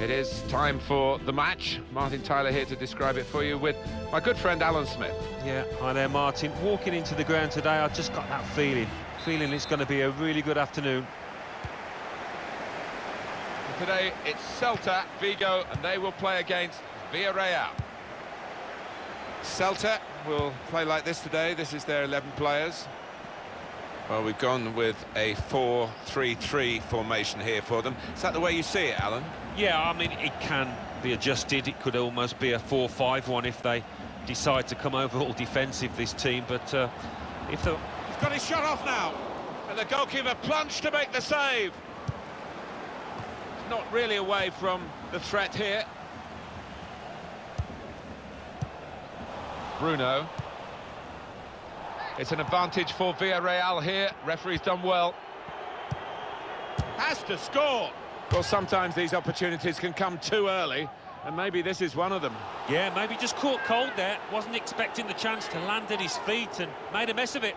It is time for the match. Martin Tyler here to describe it for you with my good friend Alan Smith. Yeah, hi there, Martin. Walking into the ground today, I just got that feeling. Feeling it's going to be a really good afternoon. Today it's Celta Vigo and they will play against Villarreal. Celta will play like this today. This is their 11 players. Well, we've gone with a 4-3-3 formation here for them. Is that the way you see it, Alan? Yeah, I mean, it can be adjusted. It could almost be a 4-5-1 if they decide to come over all defensive, this team. But uh, if the... He's got his shot off now. And the goalkeeper plunged to make the save. Not really away from the threat here. Bruno. It's an advantage for Villarreal here. Referee's done well. Has to score. Well, sometimes these opportunities can come too early, and maybe this is one of them. Yeah, maybe just caught cold there. Wasn't expecting the chance to land at his feet and made a mess of it.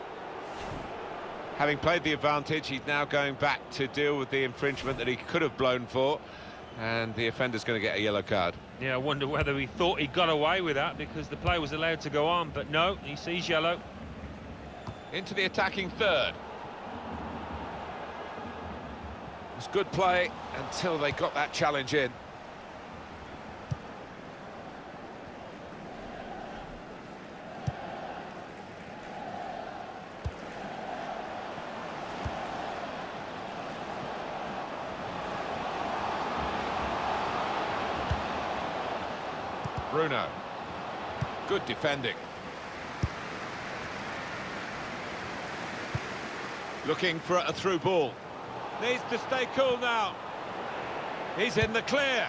Having played the advantage, he's now going back to deal with the infringement that he could have blown for, and the offender's going to get a yellow card. Yeah, I wonder whether he thought he got away with that because the play was allowed to go on, but no, he sees yellow. Into the attacking third. It was good play until they got that challenge in. Bruno. Good defending. Looking for a through ball. Needs to stay cool now. He's in the clear.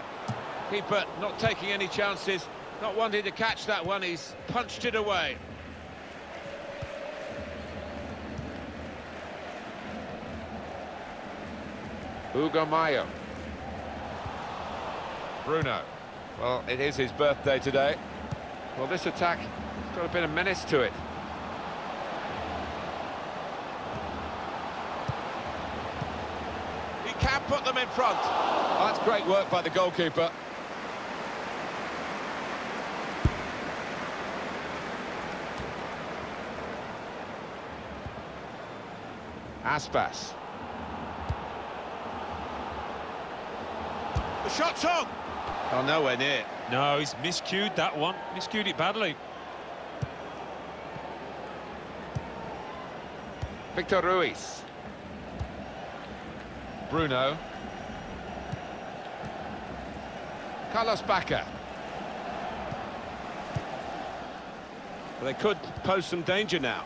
Keeper not taking any chances, not wanting to catch that one. He's punched it away. Hugo Mayo. Bruno. Well, it is his birthday today. Well, this attack has got a bit of menace to it. Put them in front. That's great work by the goalkeeper. Aspas. The shot's on. Oh, nowhere near. No, he's miscued that one. Miscued it badly. Victor Ruiz. Bruno. Carlos Bacca. Well, they could pose some danger now.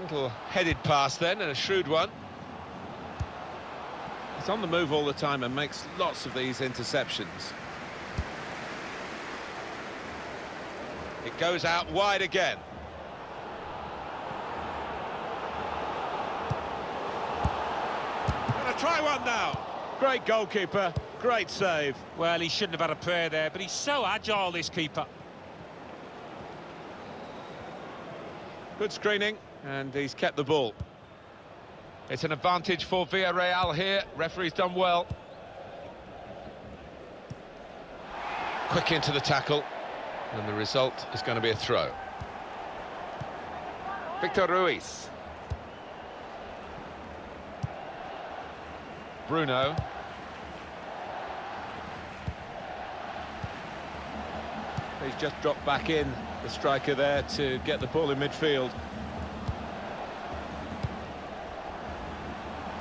Little headed pass then, and a shrewd one. He's on the move all the time and makes lots of these interceptions. Goes out wide again. Gonna try one now. Great goalkeeper, great save. Well, he shouldn't have had a prayer there, but he's so agile, this keeper. Good screening, and he's kept the ball. It's an advantage for Villarreal here. Referee's done well. Quick into the tackle, and the result is going to be a throw. Victor Ruiz. Bruno. He's just dropped back in, the striker there, to get the ball in midfield.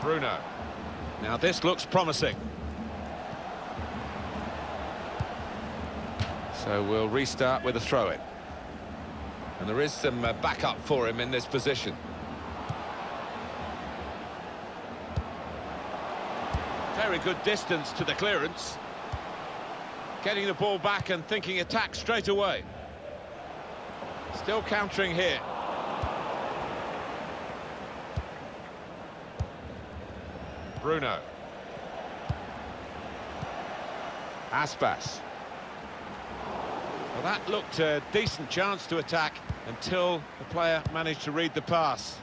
Bruno. Now this looks promising. So we'll restart with a throw-in. And there is some uh, backup for him in this position. Very good distance to the clearance. Getting the ball back and thinking attack straight away. Still countering here. Bruno. Aspas. Well, that looked a decent chance to attack until the player managed to read the pass.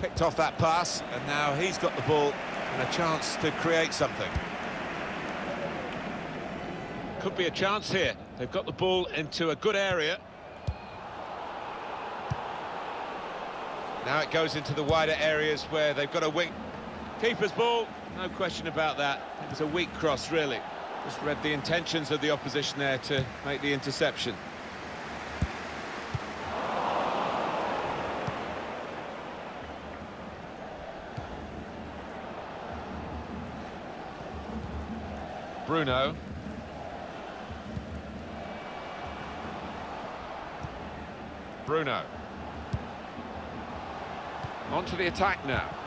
Picked off that pass, and now he's got the ball and a chance to create something. Could be a chance here. They've got the ball into a good area. Now it goes into the wider areas where they've got a wing. Keeper's ball, no question about that. It was a weak cross, really. Just read the intentions of the opposition there to make the interception. Bruno. Bruno. On to the attack now.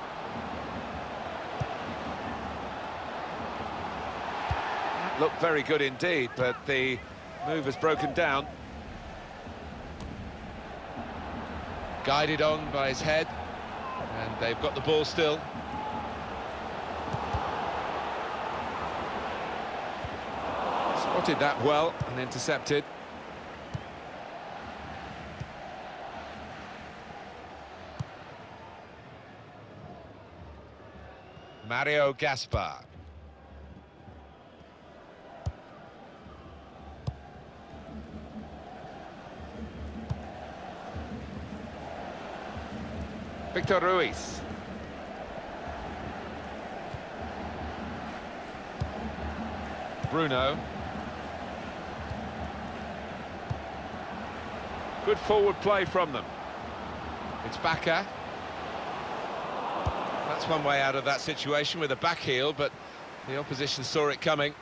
Looked very good indeed, but the move has broken down. Guided on by his head, and they've got the ball still. Spotted that well and intercepted. Mario Gaspar. Victor Ruiz. Bruno. Good forward play from them. It's Bacca. That's one way out of that situation with a back heel, but the opposition saw it coming.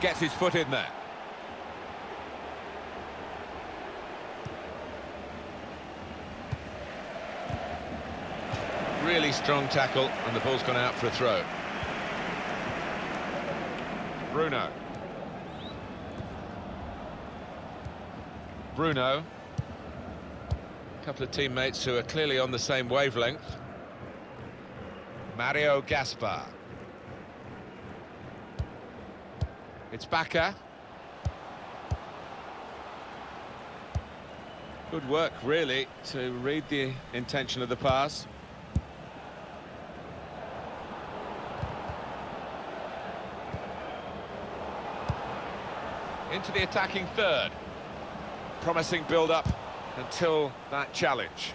Gets his foot in there. Really strong tackle, and the ball's gone out for a throw. Bruno. Bruno. A couple of teammates who are clearly on the same wavelength. Mario Gaspar. It's Bacca. Good work, really, to read the intention of the pass. into the attacking third. Promising build-up until that challenge.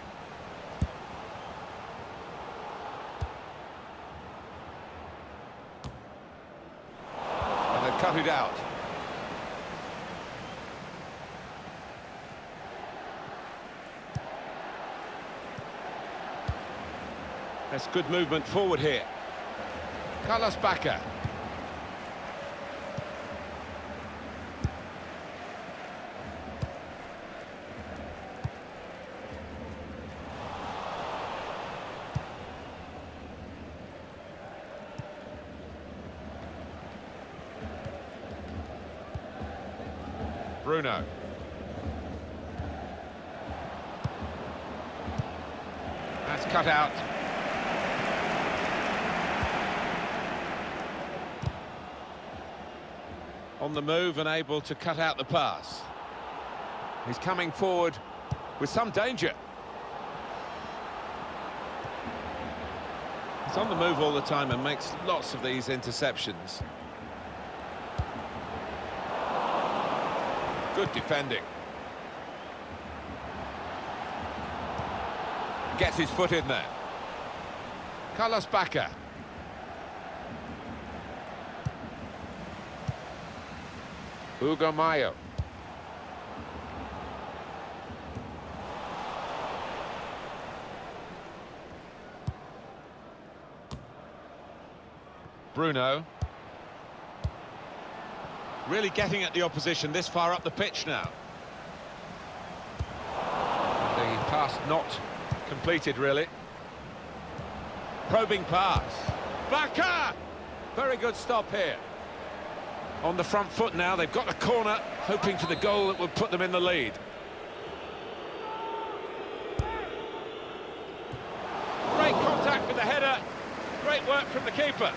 Cut it out. That's good movement forward here. Carlos Bacca. Bruno. That's cut out. On the move and able to cut out the pass. He's coming forward with some danger. He's on the move all the time and makes lots of these interceptions. Good defending. Gets his foot in there. Carlos Bacca. Hugo Mayo. Bruno. Really getting at the opposition this far up the pitch now. The pass not completed, really. Probing pass. Bacca! Very good stop here. On the front foot now, they've got the corner, hoping for the goal that would put them in the lead. Great contact with the header. Great work from the keeper.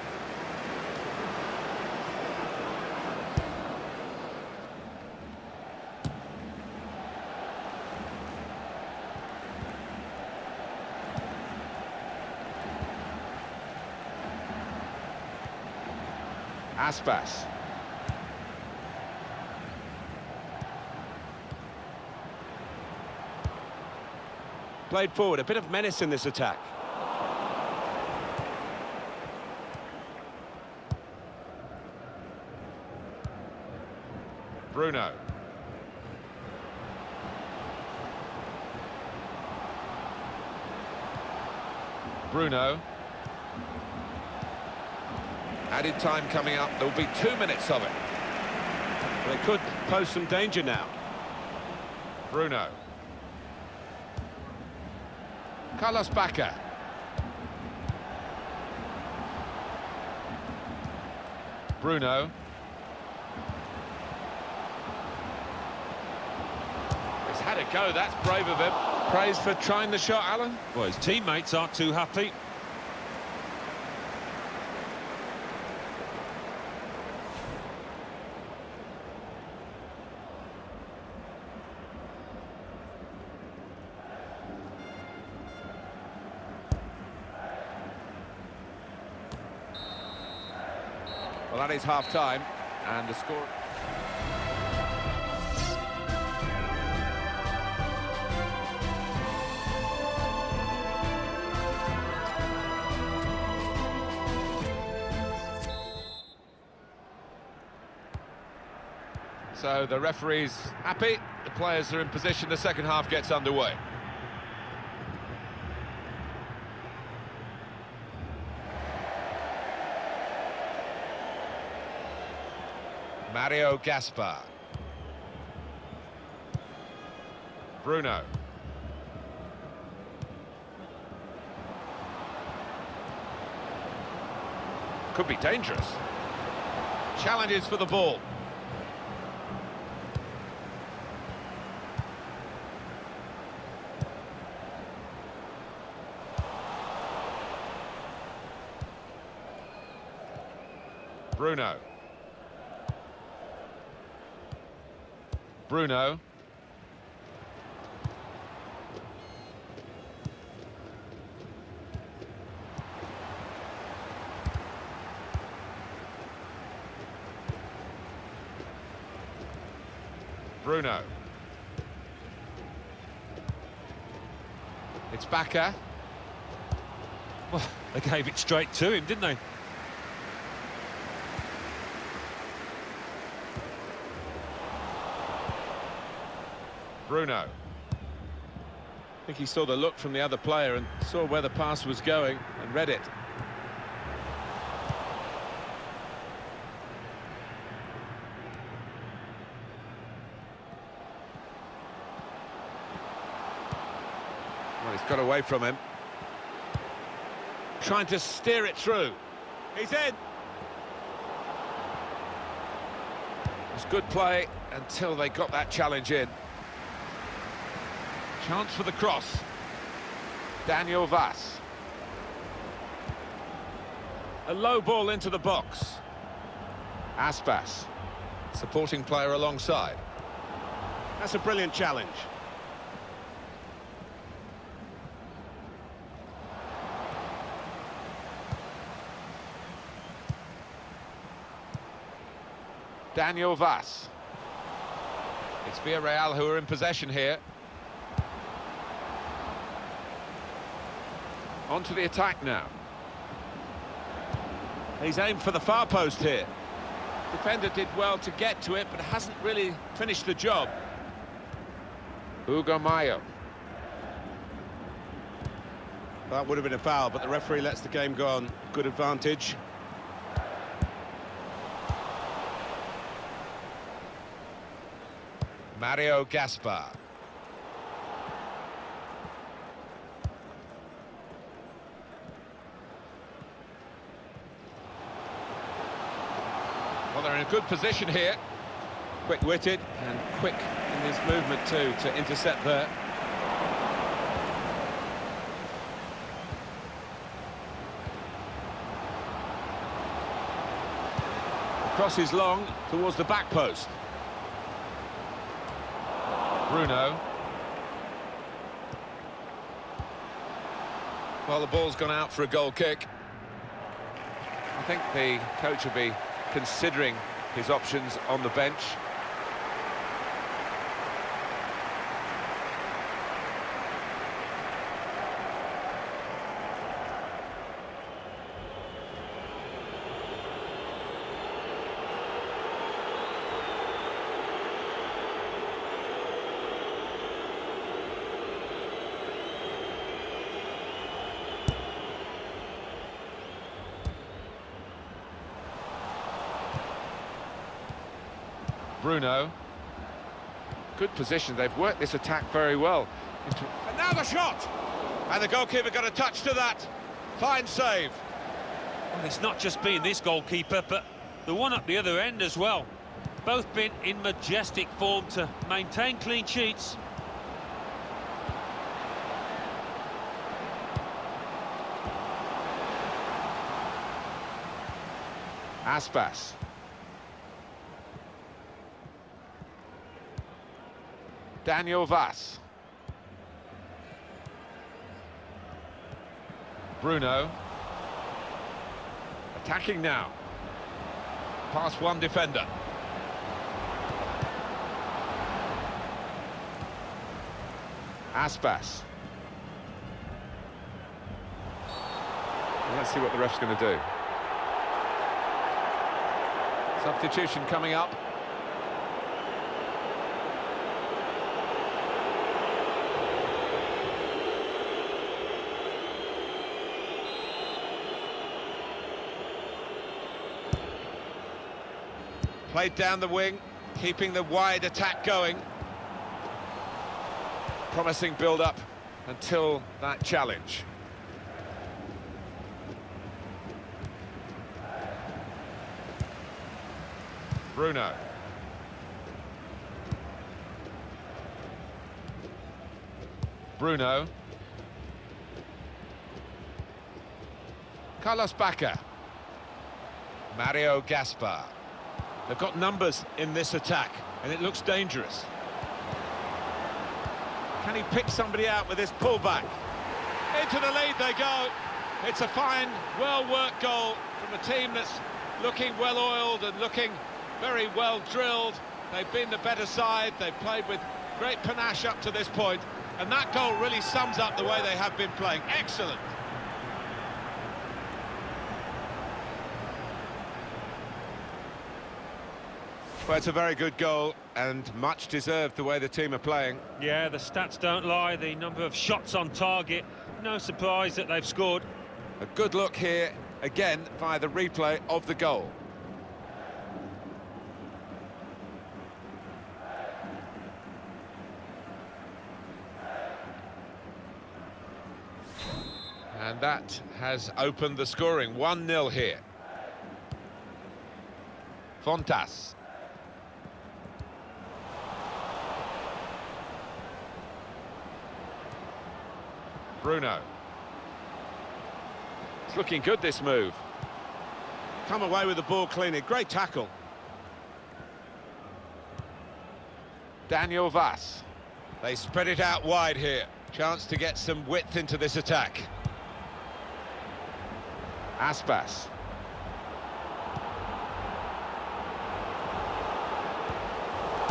Aspas. Played forward, a bit of menace in this attack. Bruno. Bruno. Added time coming up. There'll be two minutes of it. They could pose some danger now. Bruno. Carlos Bacca. Bruno. He's had a go, that's brave of him. Praise for trying the shot, Alan. Well, his teammates aren't too happy. That is half-time, and the score... So the referee's happy, the players are in position, the second half gets underway. Mario Gaspar. Bruno. Could be dangerous. Challenges for the ball. Bruno. Bruno. Bruno. It's Bacca. Well, they gave it straight to him, didn't they? Bruno. I think he saw the look from the other player and saw where the pass was going and read it. Well, he's got away from him. Trying to steer it through. He's in. It was good play until they got that challenge in. Chance for the cross. Daniel Wass. A low ball into the box. Aspas. Supporting player alongside. That's a brilliant challenge. Daniel Wass. It's Villarreal who are in possession here. On to the attack now. He's aimed for the far post here. Defender did well to get to it, but hasn't really finished the job. Hugo Mayo. That would have been a foul, but the referee lets the game go on. Good advantage. Mario Gaspar. Well, they're in a good position here. Quick-witted and quick in his movement too to intercept there. The cross is long towards the back post. Bruno. Well, the ball's gone out for a goal kick. I think the coach will be considering his options on the bench. Bruno. Good position, they've worked this attack very well. Into... And now the shot! And the goalkeeper got a touch to that. Fine save. Well, it's not just been this goalkeeper, but the one up the other end as well. Both been in majestic form to maintain clean sheets. Aspas. Daniel Wass. Bruno. Attacking now. Past one defender. Aspas. Let's see what the ref's going to do. Substitution coming up. Played down the wing, keeping the wide attack going. Promising build-up until that challenge. Bruno. Bruno. Carlos Bacca. Mario Gaspar. They've got numbers in this attack, and it looks dangerous. Can he pick somebody out with his pullback? Into the lead they go. It's a fine, well-worked goal from a team that's looking well-oiled and looking very well drilled. They've been the better side. They've played with great panache up to this point, and that goal really sums up the way they have been playing. Excellent. Well, it's a very good goal and much deserved the way the team are playing. Yeah, the stats don't lie. The number of shots on target, no surprise that they've scored. A good look here, again, via the replay of the goal. And that has opened the scoring. 1-0 here. Fontas. Bruno. It's looking good, this move. Come away with the ball cleanly. Great tackle. Daniel Wass. They spread it out wide here. Chance to get some width into this attack. Aspas.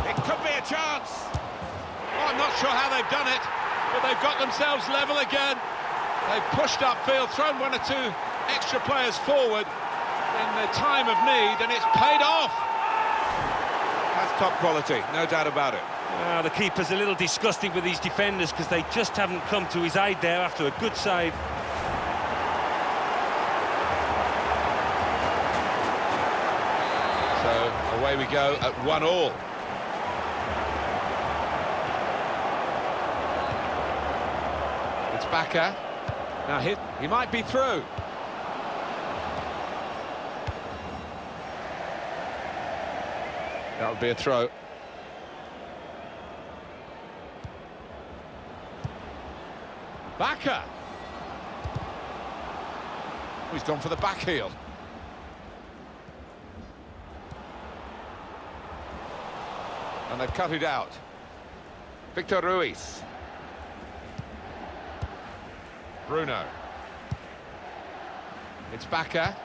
It could be a chance. Oh, I'm not sure how they've done it but they've got themselves level again. They've pushed upfield, thrown one or two extra players forward in the time of need, and it's paid off. That's top quality, no doubt about it. Uh, the keeper's a little disgusted with these defenders because they just haven't come to his aid there after a good save. So away we go at one all. Bacca. Now he, he might be through. That would be a throw. Bacca. Oh, he's gone for the back heel. And they've cut it out. Victor Ruiz. Bruno. It's Bacca.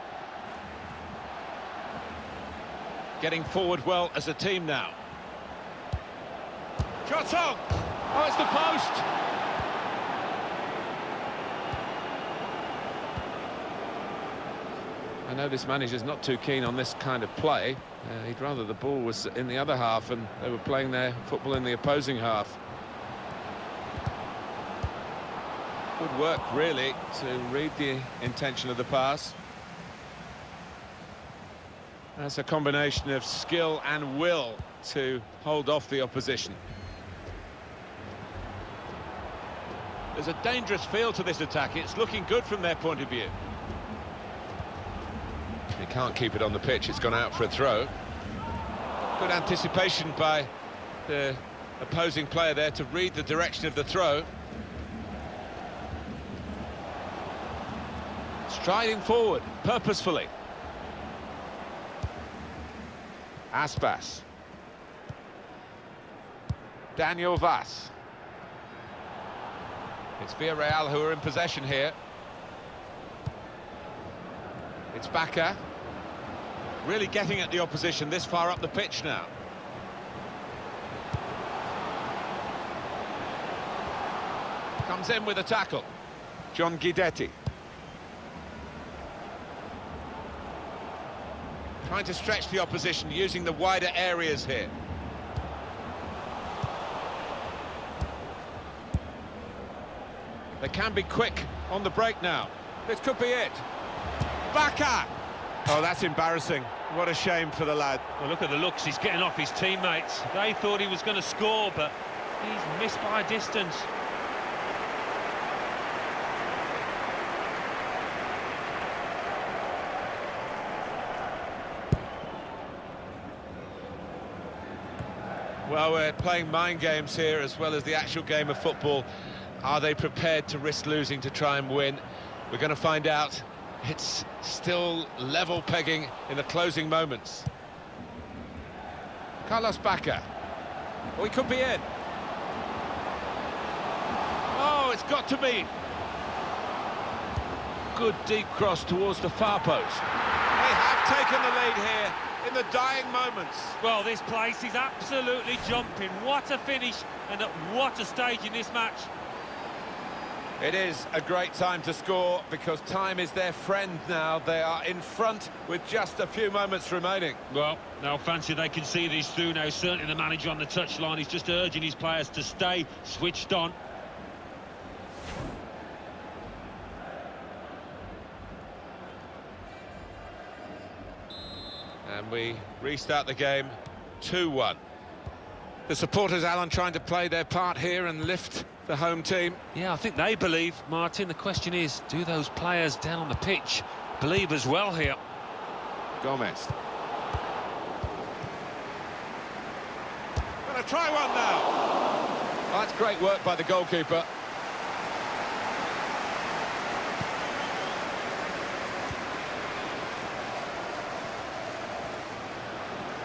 getting forward well as a team now. Shot on! Oh, it's the post! I know this manager's not too keen on this kind of play. Uh, he'd rather the ball was in the other half and they were playing their football in the opposing half. Good work, really, to read the intention of the pass. That's a combination of skill and will to hold off the opposition. There's a dangerous feel to this attack. It's looking good from their point of view. He can't keep it on the pitch. It's gone out for a throw. Good anticipation by the opposing player there to read the direction of the throw. Striding forward, purposefully. Aspas. Daniel Wass. It's Villarreal who are in possession here. It's Bacca. Really getting at the opposition this far up the pitch now. Comes in with a tackle. John Guidetti. Trying to stretch the opposition using the wider areas here. They can be quick on the break now. This could be it. Bacca! Oh, that's embarrassing. What a shame for the lad. Well, look at the looks. He's getting off his teammates. They thought he was going to score, but he's missed by a distance. Well, we're playing mind games here as well as the actual game of football. Are they prepared to risk losing to try and win? We're going to find out. It's still level pegging in the closing moments. Carlos Bacca. He could be in. Oh, it's got to be. Good deep cross towards the far post. They have taken the lead here in the dying moments. Well, this place is absolutely jumping. What a finish and at what a stage in this match. It is a great time to score because time is their friend now. They are in front with just a few moments remaining. Well, they'll fancy they can see these through now. Certainly the manager on the touchline is just urging his players to stay switched on. We restart the game 2-1. The supporters, Alan, trying to play their part here and lift the home team. Yeah, I think they believe, Martin. The question is, do those players down on the pitch believe as well here? Gomez. Gonna try one now. That's great work by the goalkeeper.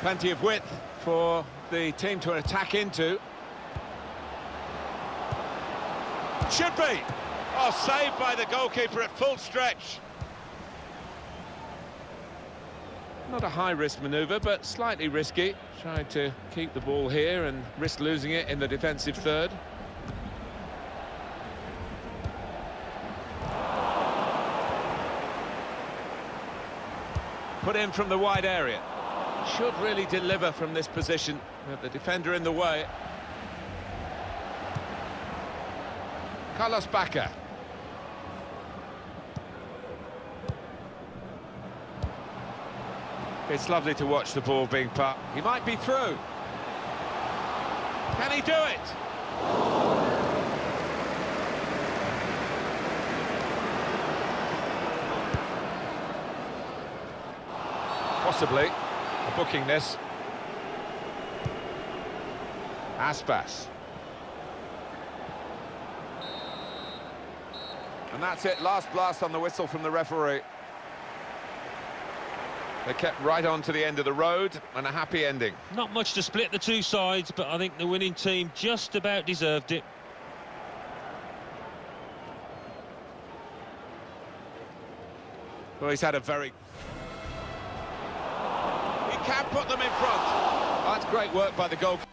Plenty of width for the team to attack into. Should be. Oh, saved by the goalkeeper at full stretch. Not a high-risk manoeuvre, but slightly risky. Tried to keep the ball here and risk losing it in the defensive third. Put in from the wide area. Should really deliver from this position. The defender in the way. Carlos Bacca. It's lovely to watch the ball being put. He might be through. Can he do it? Possibly. Booking this. Aspas. And that's it, last blast on the whistle from the referee. They kept right on to the end of the road and a happy ending. Not much to split the two sides, but I think the winning team just about deserved it. Well, he's had a very... Can put them in front. That's great work by the goal.